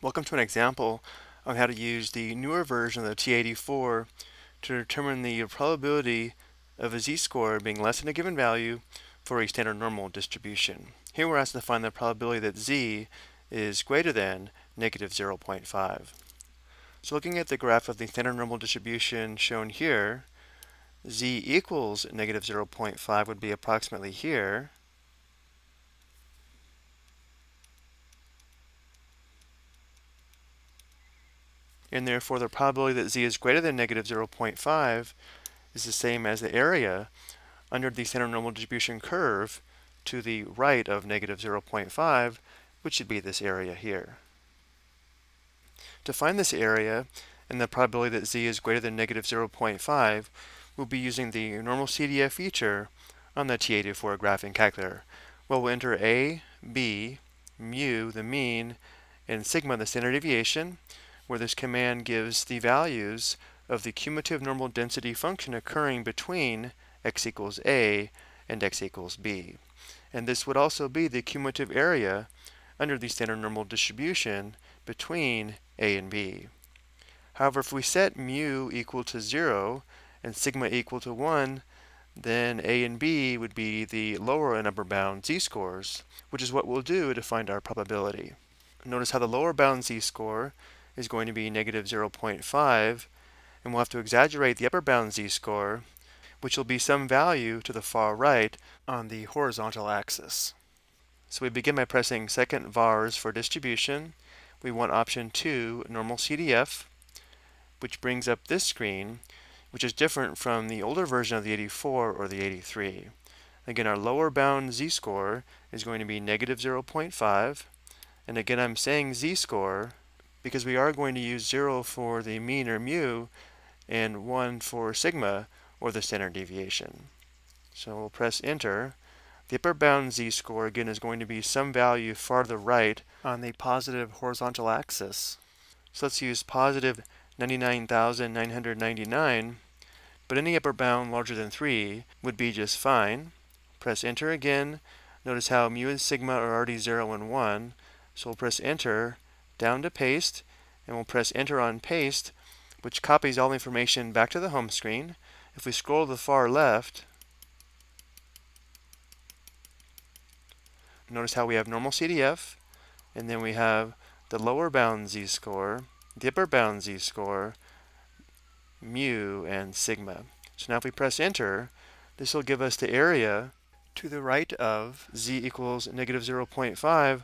Welcome to an example on how to use the newer version of the TI84 to determine the probability of a z-score being less than a given value for a standard normal distribution. Here we're asked to find the probability that z is greater than negative 0.5. So looking at the graph of the standard normal distribution shown here, z equals negative 0.5 would be approximately here, and therefore the probability that z is greater than negative 0.5 is the same as the area under the standard normal distribution curve to the right of negative 0.5, which should be this area here. To find this area and the probability that z is greater than negative 0.5, we'll be using the normal CDF feature on the TI84 graphing calculator. Well, we'll enter a, b, mu, the mean, and sigma, the standard deviation, where this command gives the values of the cumulative normal density function occurring between x equals a and x equals b. And this would also be the cumulative area under the standard normal distribution between a and b. However, if we set mu equal to 0 and sigma equal to 1, then a and b would be the lower and upper bound z-scores, which is what we'll do to find our probability. Notice how the lower bound z-score is going to be negative 0.5, and we'll have to exaggerate the upper bound z-score, which will be some value to the far right on the horizontal axis. So we begin by pressing second vars for distribution. We want option 2, normal CDF, which brings up this screen, which is different from the older version of the 84 or the 83. Again, our lower bound z-score is going to be negative 0.5, and again I'm saying z-score because we are going to use 0 for the mean or mu and 1 for sigma or the standard deviation. So we'll press enter. The upper bound z-score again is going to be some value farther right on the positive horizontal axis. So let's use positive 99,999, but any upper bound larger than 3 would be just fine. Press enter again. Notice how mu and sigma are already 0 and 1, so we'll press enter down to paste, and we'll press enter on paste, which copies all the information back to the home screen. If we scroll to the far left, notice how we have normal CDF, and then we have the lower bound z-score, the upper bound z-score, mu, and sigma. So now if we press enter, this will give us the area to the right of z equals negative 0.5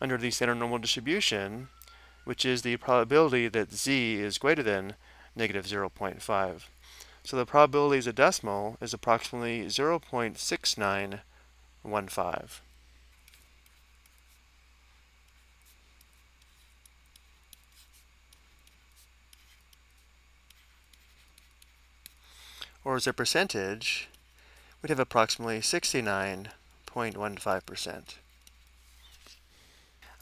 under the standard normal distribution, which is the probability that z is greater than negative 0.5. So the probability as a decimal is approximately 0.6915. Or as a percentage, we'd have approximately 69.15%.